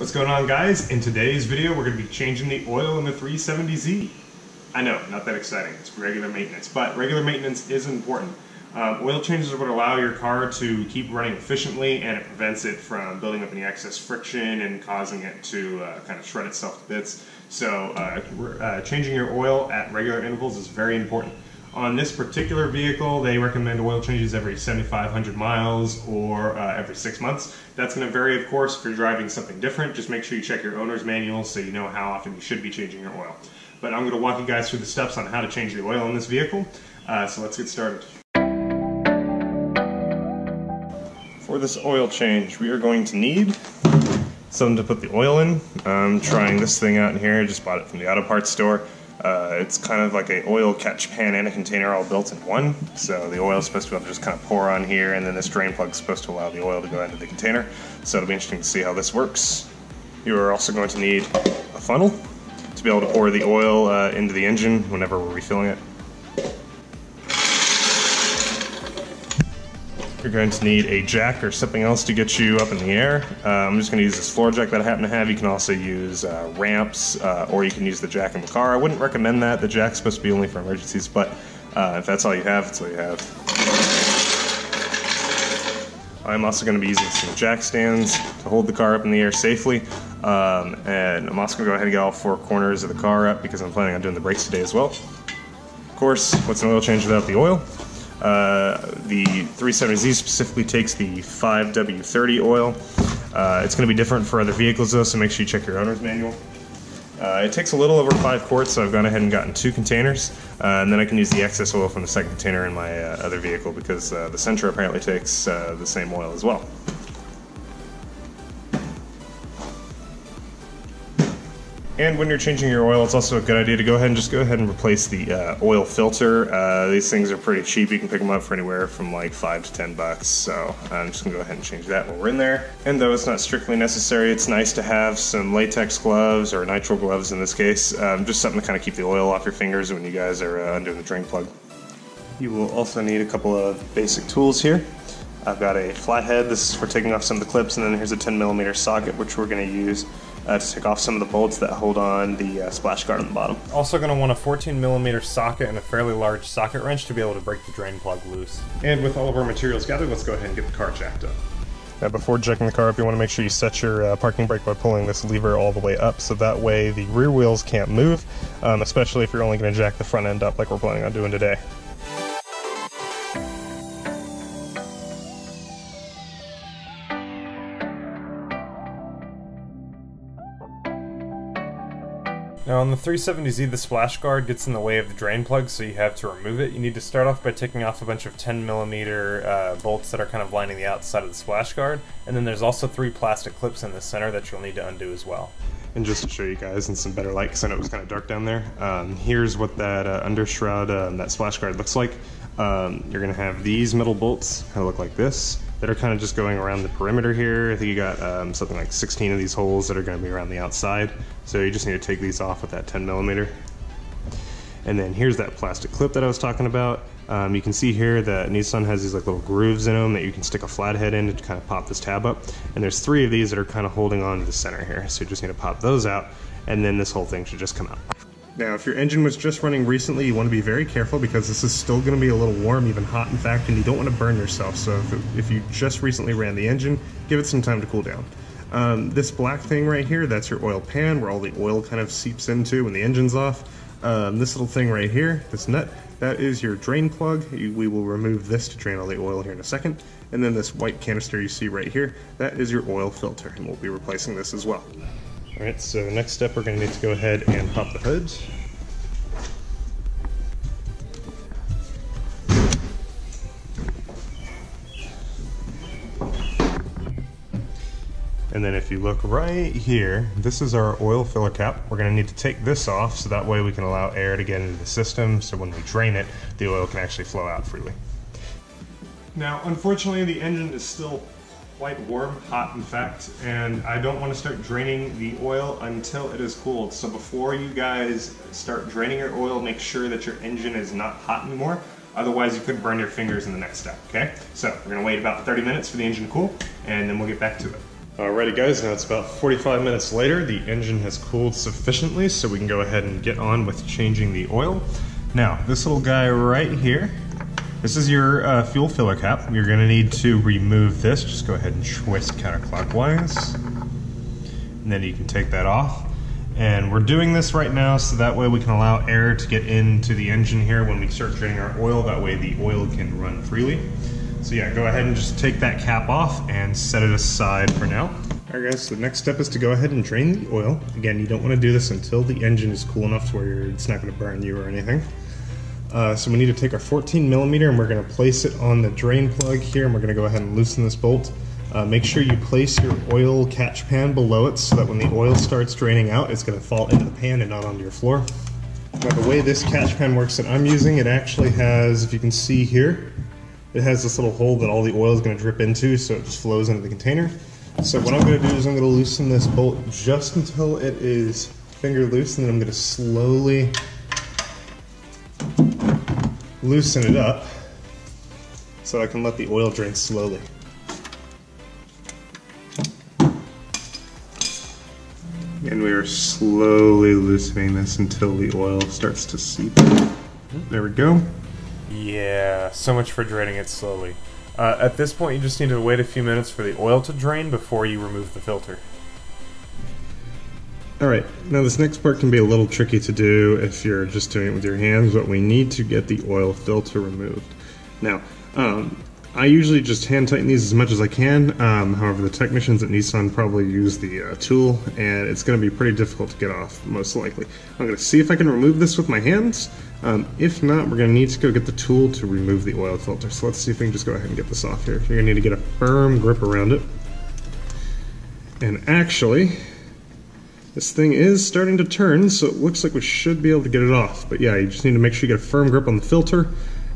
What's going on guys? In today's video we're going to be changing the oil in the 370Z. I know, not that exciting, it's regular maintenance, but regular maintenance is important. Um, oil changes would allow your car to keep running efficiently and it prevents it from building up any excess friction and causing it to uh, kind of shred itself to bits. So uh, uh, changing your oil at regular intervals is very important. On this particular vehicle, they recommend oil changes every 7,500 miles or uh, every six months. That's going to vary, of course, if you're driving something different. Just make sure you check your owner's manual so you know how often you should be changing your oil. But I'm going to walk you guys through the steps on how to change the oil in this vehicle. Uh, so let's get started. For this oil change, we are going to need something to put the oil in. I'm trying this thing out in here. I just bought it from the auto parts store. Uh, it's kind of like a oil catch pan and a container all built in one. So the oil is supposed to be able to just kind of pour on here, and then this drain plug is supposed to allow the oil to go into the container. So it'll be interesting to see how this works. You are also going to need a funnel to be able to pour the oil uh, into the engine whenever we're refilling it. You're going to need a jack or something else to get you up in the air. Uh, I'm just going to use this floor jack that I happen to have. You can also use uh, ramps uh, or you can use the jack in the car. I wouldn't recommend that. The jack's supposed to be only for emergencies, but uh, if that's all you have, that's all you have. I'm also going to be using some jack stands to hold the car up in the air safely. Um, and I'm also going to go ahead and get all four corners of the car up because I'm planning on doing the brakes today as well. Of course, what's an oil change without the oil? Uh, the 370Z specifically takes the 5W30 oil. Uh, it's going to be different for other vehicles though, so make sure you check your owner's manual. Uh, it takes a little over five quarts, so I've gone ahead and gotten two containers, uh, and then I can use the excess oil from the second container in my uh, other vehicle because the Sentra apparently takes the same oil as well. And when you're changing your oil, it's also a good idea to go ahead and just go ahead and replace the uh, oil filter. Uh, these things are pretty cheap. You can pick them up for anywhere from like five to ten bucks. So I'm just gonna go ahead and change that while we're in there. And though it's not strictly necessary, it's nice to have some latex gloves or nitrile gloves in this case. Um, just something to kind of keep the oil off your fingers when you guys are uh, undoing the drain plug. You will also need a couple of basic tools here. I've got a flathead. This is for taking off some of the clips, and then here's a 10 millimeter socket, which we're to use uh, to take off some of the bolts that hold on the uh, splash guard on the bottom. Also going to want a 14 millimeter socket and a fairly large socket wrench to be able to break the drain plug loose. And with all of our materials gathered, let's go ahead and get the car jacked up. Now before jacking the car up, you want to make sure you set your uh, parking brake by pulling this lever all the way up so that way the rear wheels can't move, um, especially if you're only going to jack the front end up like we're planning on doing today. On the 370Z the splash guard gets in the way of the drain plug so you have to remove it. You need to start off by taking off a bunch of 10 millimeter uh, bolts that are kind of lining the outside of the splash guard and then there's also three plastic clips in the center that you'll need to undo as well. And just to show you guys in some better light because I know it was kind of dark down there, um, here's what that uh, undershroud, uh, that splash guard looks like. Um, you're going to have these metal bolts kind of look like this that are kind of just going around the perimeter here. I think you got um, something like 16 of these holes that are going to be around the outside. So you just need to take these off with that 10 millimeter. And then here's that plastic clip that I was talking about. Um, you can see here that Nissan has these like little grooves in them that you can stick a flathead in to kind of pop this tab up. And there's three of these that are kind of holding on to the center here. So you just need to pop those out and then this whole thing should just come out. Now, if your engine was just running recently, you want to be very careful because this is still going to be a little warm, even hot in fact, and you don't want to burn yourself. So if, it, if you just recently ran the engine, give it some time to cool down. Um, this black thing right here, that's your oil pan where all the oil kind of seeps into when the engine's off. Um, this little thing right here, this nut, that is your drain plug. We will remove this to drain all the oil here in a second. And then this white canister you see right here, that is your oil filter, and we'll be replacing this as well. All right, so next step, we're gonna need to go ahead and pop the hood. And then if you look right here, this is our oil filler cap. We're gonna need to take this off so that way we can allow air to get into the system so when we drain it, the oil can actually flow out freely. Now, unfortunately, the engine is still quite warm, hot in fact, and I don't want to start draining the oil until it is cooled. So before you guys start draining your oil, make sure that your engine is not hot anymore. Otherwise, you could burn your fingers in the next step, okay? So we're gonna wait about 30 minutes for the engine to cool, and then we'll get back to it. Alrighty guys, now it's about 45 minutes later. The engine has cooled sufficiently so we can go ahead and get on with changing the oil. Now, this little guy right here, this is your uh, fuel filler cap. You're gonna need to remove this. Just go ahead and twist counterclockwise. And then you can take that off. And we're doing this right now so that way we can allow air to get into the engine here when we start draining our oil. That way the oil can run freely. So yeah, go ahead and just take that cap off and set it aside for now. Alright guys, so the next step is to go ahead and drain the oil. Again, you don't want to do this until the engine is cool enough to where it's not going to burn you or anything. Uh, so we need to take our 14 millimeter and we're going to place it on the drain plug here and we're going to go ahead and loosen this bolt. Uh, make sure you place your oil catch pan below it so that when the oil starts draining out, it's going to fall into the pan and not onto your floor. Now the way this catch pan works that I'm using, it actually has, if you can see here, it has this little hole that all the oil is going to drip into, so it just flows into the container. So what I'm going to do is I'm going to loosen this bolt just until it is finger loose, and then I'm going to slowly loosen it up so I can let the oil drain slowly. And we are slowly loosening this until the oil starts to seep. There we go. Yeah, so much for draining it slowly. Uh, at this point, you just need to wait a few minutes for the oil to drain before you remove the filter. Alright, now this next part can be a little tricky to do if you're just doing it with your hands, but we need to get the oil filter removed. Now, um, I usually just hand tighten these as much as I can. Um, however, the technicians at Nissan probably use the uh, tool, and it's going to be pretty difficult to get off, most likely. I'm going to see if I can remove this with my hands. Um, if not, we're going to need to go get the tool to remove the oil filter. So let's see if we can just go ahead and get this off here. You're going to need to get a firm grip around it. And actually, this thing is starting to turn, so it looks like we should be able to get it off. But yeah, you just need to make sure you get a firm grip on the filter,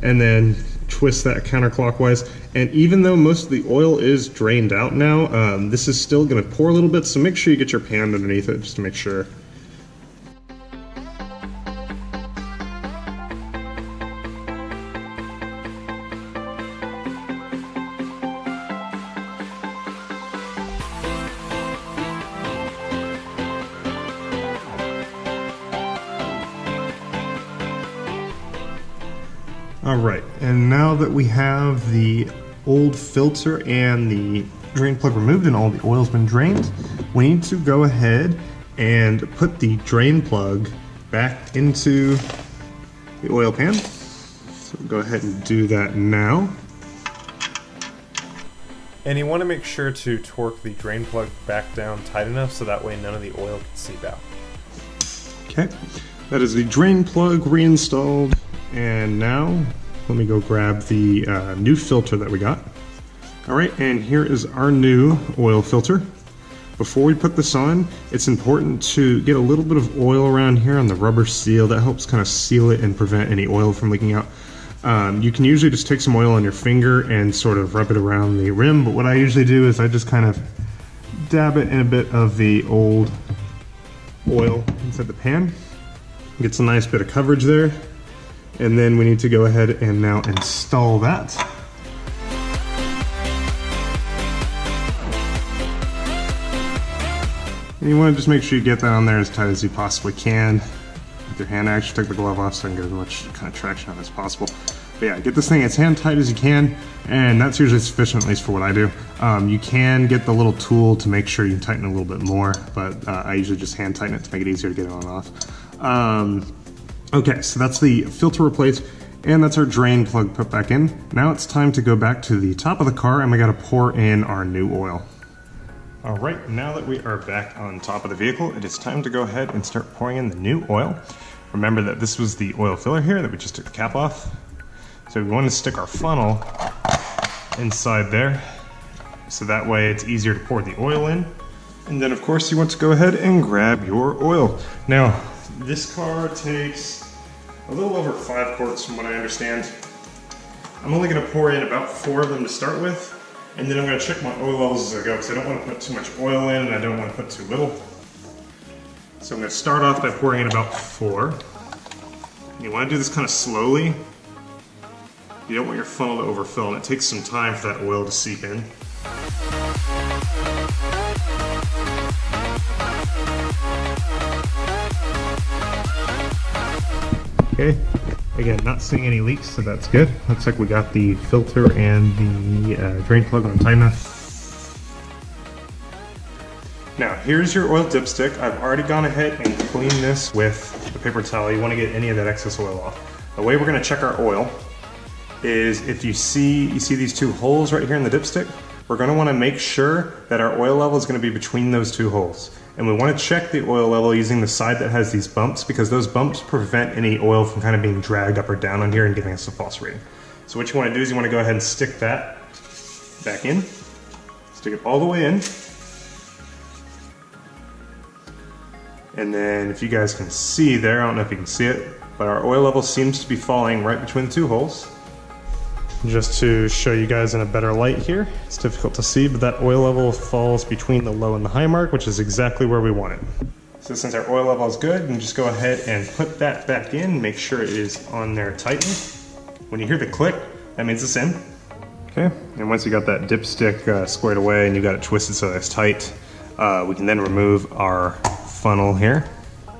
and then twist that counterclockwise. And even though most of the oil is drained out now, um, this is still going to pour a little bit, so make sure you get your pan underneath it just to make sure. All right, and now that we have the old filter and the drain plug removed and all the oil's been drained, we need to go ahead and put the drain plug back into the oil pan. So go ahead and do that now. And you want to make sure to torque the drain plug back down tight enough so that way none of the oil can seep out. Okay, that is the drain plug reinstalled. And now, let me go grab the uh, new filter that we got. All right, and here is our new oil filter. Before we put this on, it's important to get a little bit of oil around here on the rubber seal. That helps kind of seal it and prevent any oil from leaking out. Um, you can usually just take some oil on your finger and sort of rub it around the rim, but what I usually do is I just kind of dab it in a bit of the old oil inside the pan. Gets a nice bit of coverage there. And then we need to go ahead and now install that. And you want to just make sure you get that on there as tight as you possibly can. With your hand, actually take the glove off so I can get as much kind of traction on as possible. But yeah, get this thing as hand tight as you can, and that's usually sufficient, at least for what I do. Um, you can get the little tool to make sure you tighten a little bit more, but uh, I usually just hand tighten it to make it easier to get it on and off. Um, Okay, so that's the filter replaced, and that's our drain plug put back in. Now it's time to go back to the top of the car, and we gotta pour in our new oil. All right, now that we are back on top of the vehicle, it is time to go ahead and start pouring in the new oil. Remember that this was the oil filler here that we just took the cap off. So we want to stick our funnel inside there, so that way it's easier to pour the oil in. And then of course you want to go ahead and grab your oil. Now, this car takes a little over five quarts from what I understand. I'm only gonna pour in about four of them to start with, and then I'm gonna check my oil levels as I go, because I don't wanna put too much oil in, and I don't wanna put too little. So I'm gonna start off by pouring in about four. You wanna do this kind of slowly. You don't want your funnel to overfill, and it takes some time for that oil to seep in. Okay, again, not seeing any leaks, so that's good. Looks like we got the filter and the uh, drain plug on time now. Now, here's your oil dipstick. I've already gone ahead and cleaned this with the paper towel. You want to get any of that excess oil off. The way we're going to check our oil is if you see you see these two holes right here in the dipstick, we're going to want to make sure that our oil level is going to be between those two holes. And we want to check the oil level using the side that has these bumps because those bumps prevent any oil from kind of being dragged up or down on here and giving us a false reading. So what you want to do is you want to go ahead and stick that back in, stick it all the way in, And then if you guys can see there, I don't know if you can see it, but our oil level seems to be falling right between the two holes. Just to show you guys in a better light here, it's difficult to see, but that oil level falls between the low and the high mark, which is exactly where we want it. So since our oil level is good, you can just go ahead and put that back in, make sure it is on there tightly. When you hear the click, that means it's in. Okay, and once you got that dipstick uh, squared away and you got it twisted so it's tight, uh, we can then remove our funnel here. You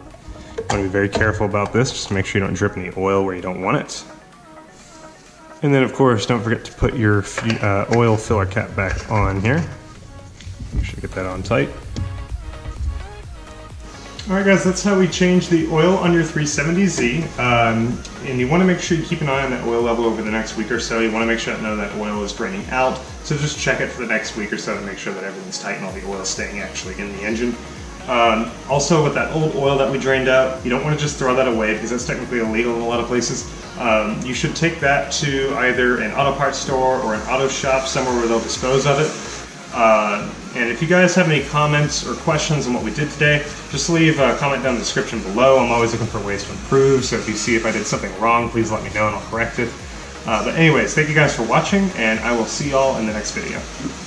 want to be very careful about this, just to make sure you don't drip any oil where you don't want it. And then of course, don't forget to put your uh, oil filler cap back on here. Make sure to get that on tight. Alright guys, that's how we change the oil on your 370Z. Um, and you want to make sure you keep an eye on that oil level over the next week or so. You want to make sure that know that oil is draining out. So just check it for the next week or so to make sure that everything's tight and all the oil is staying actually in the engine. Um, also, with that old oil that we drained out, you don't want to just throw that away because that's technically illegal in a lot of places. Um, you should take that to either an auto parts store or an auto shop, somewhere where they'll dispose of it. Uh, and if you guys have any comments or questions on what we did today, just leave a comment down in the description below. I'm always looking for ways to improve, so if you see if I did something wrong, please let me know and I'll correct it. Uh, but anyways, thank you guys for watching, and I will see y'all in the next video.